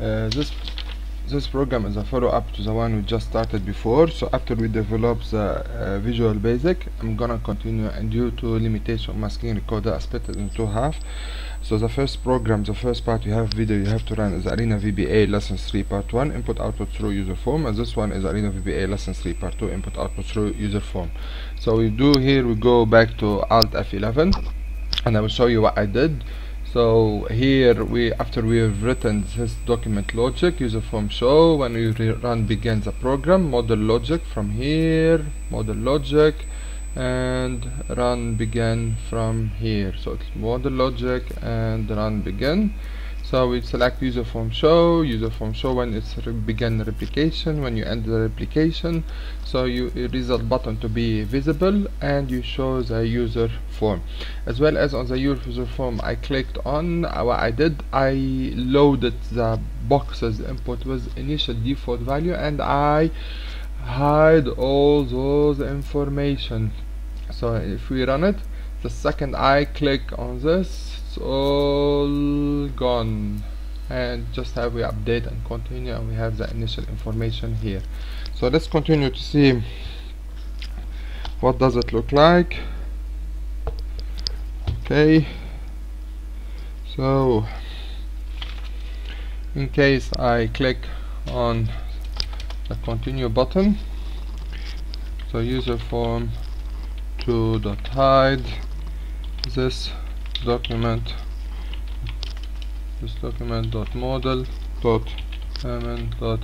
uh, this this program is a follow-up to the one we just started before. So after we develop the uh, visual basic I'm gonna continue and due to limitation of masking recorder I split it into half. So the first program the first part you have video you have to run is arena VBA lesson 3 part 1 input output through user form. And this one is arena VBA lesson 3 part 2 input output through user form. So we do here we go back to alt F11 and I will show you what I did so here we after we have written this document logic user form show when we run begin the program model logic from here model logic and run begin from here. So it's model logic and run begin so we select user form show user form show when it's re begin replication when you end the replication. So you result button to be visible and you show the user form. As well as on the user form I clicked on uh, what I did I loaded the boxes input with initial default value and I hide all those information. So if we run it the second I click on this it's all gone. And just have we update and continue and we have the initial information here. So let's continue to see what does it look like. Okay. So in case I click on the continue button so user form to hide this document this document dot model dot element dot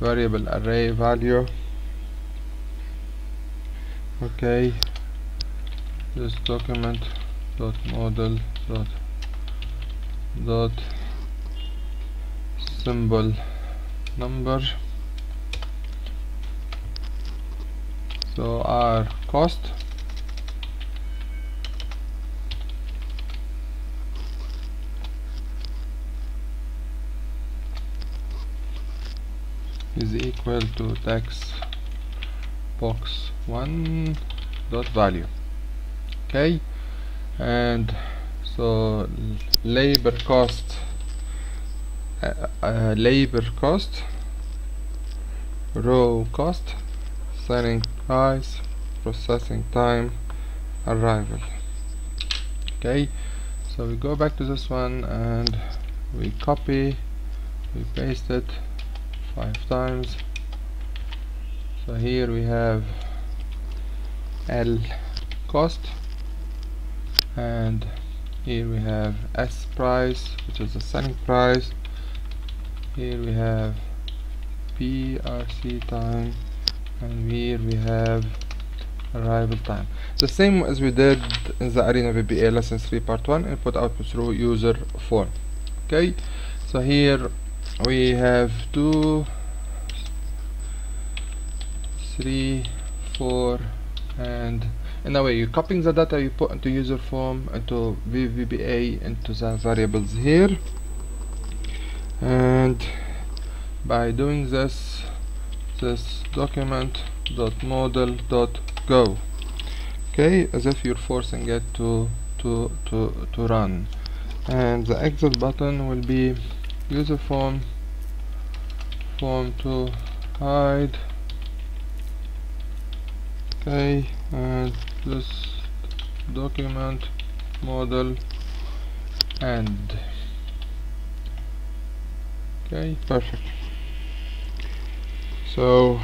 variable array value. Okay. This document dot model dot dot symbol number. So our cost is equal to text box 1 dot value. Okay? And so labor cost uh, uh, labor cost row cost selling price processing time arrival. Okay? So we go back to this one and we copy we paste it five times. So here we have L cost and here we have S price which is the selling price. Here we have PRC time and here we have arrival time. The same as we did in the arena VBA lesson 3 part 1 input output through user form. Okay? So here we have two three four and in a way you're copying the data you put into user form into VBA into the variables here. And by doing this this document dot model dot go. Okay as if you're forcing it to to to to run. And the exit button will be user form form to hide. Okay and this document model and okay perfect. So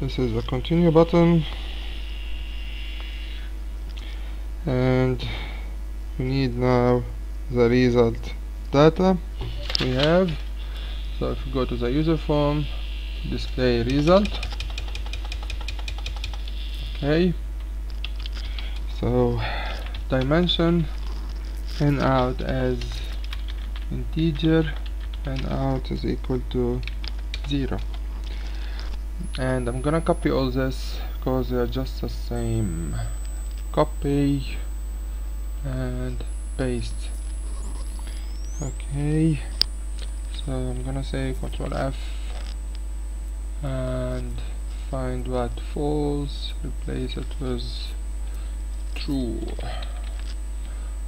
this is the continue button. And we need now the result data we have. So if we go to the user form display result. Okay. So dimension and out as integer and out is equal to 0 and I'm gonna copy all this because they are just the same. Copy and paste okay so I'm gonna say control F and find what false replace it with true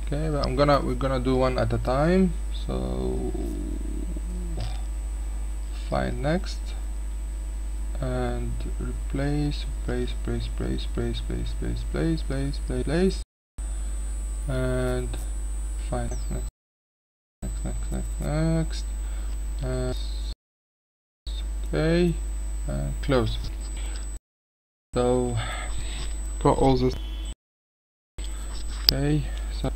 okay but I'm gonna we're gonna do one at a time so find next and replace replace place place place place place place place place place and find next next next next. Next okay and close. So got all this. Okay so.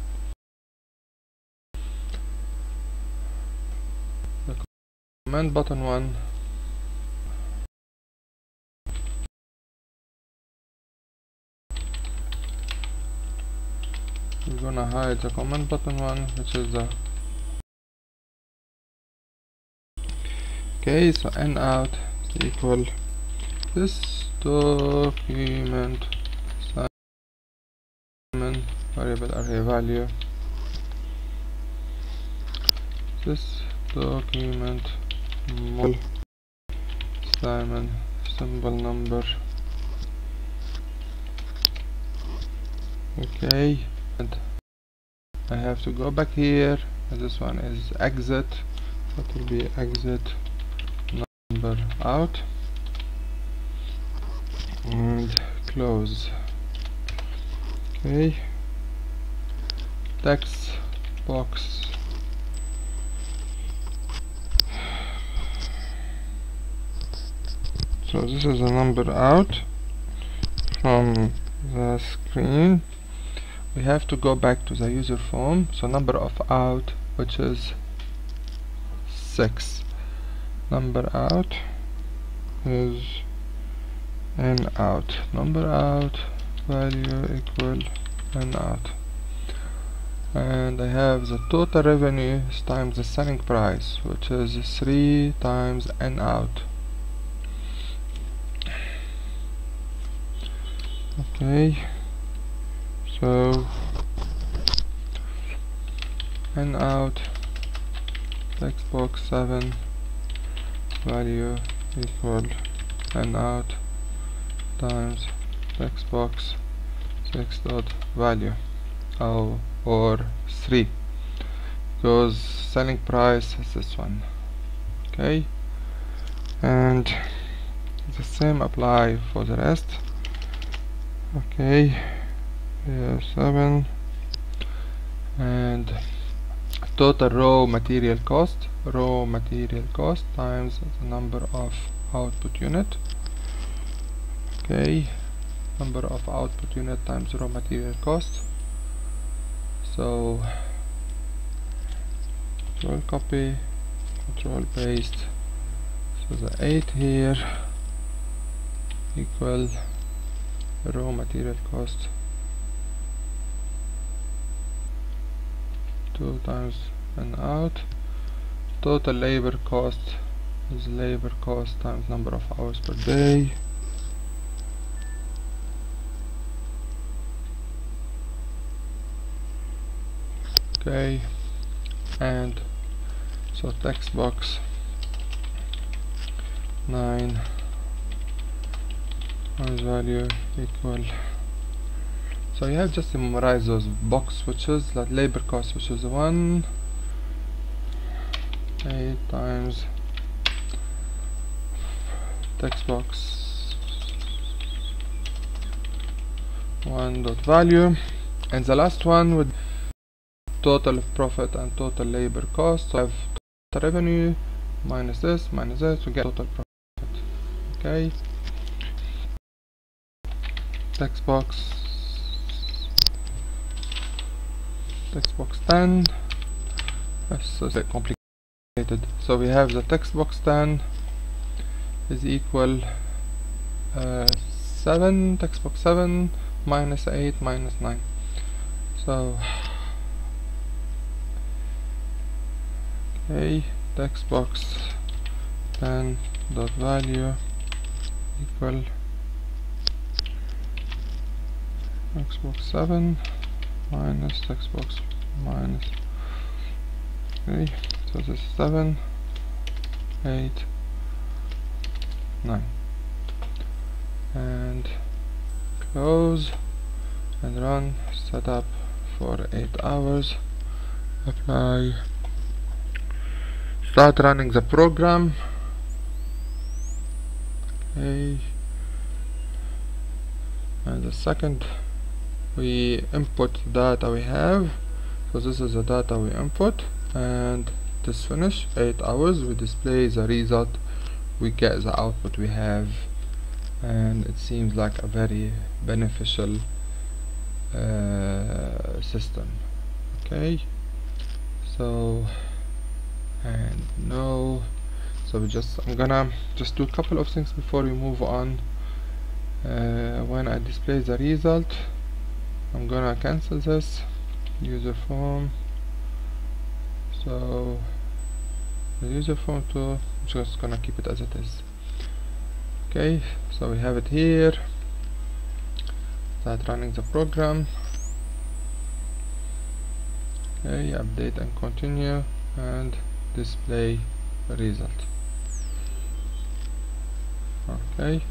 The command button one. We're gonna hide the command button one which is the okay so n out is equal this document variable array value. This document mul SIMAN symbol number. Okay and I have to go back here. And this one is exit. That will be exit number out and close. Okay. Text box. So this is a number out from the screen. We have to go back to the user form. So number of out which is 6 number out is n out. Number out value equal n out. And I have the total revenue times the selling price which is 3 times n out. Okay so n out text box 7 value equal n out times text box 6 dot value oh, or 3 because selling price is this one okay? And the same apply for the rest okay? Yeah, 7 and total raw material cost raw material cost times the number of output unit. Okay number of output unit times raw material cost. So control copy control paste. So the 8 here equal raw material cost 2 times and out. Total labor cost is labor cost times number of hours per day. Okay and so text box 9 noise value equal so you have just to memorize those box switches that labor cost which is 1 8 times text box 1 dot value and the last one would total profit and total labor cost. So I have total revenue minus this minus this to get total profit okay? Text box text box 10 so it's complicated. So we have the text box 10 is equal uh, 7 text box 7 minus 8 minus 9 so okay text box 10 dot value equal text box 7 minus text box minus okay so this is 7 8 9 and close and run setup for 8 hours apply start running the program okay and the second we input data we have. So this is the data we input and this finish 8 hours we display the result. We get the output we have. And it seems like a very beneficial uh, system. Okay? So and no. So we just I'm gonna just do a couple of things before we move on. Uh, when I display the result I'm gonna cancel this user form. So the user form too I'm just gonna keep it as it is. Okay so we have it here. Start running the program. Okay update and continue and display result. Okay